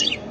you.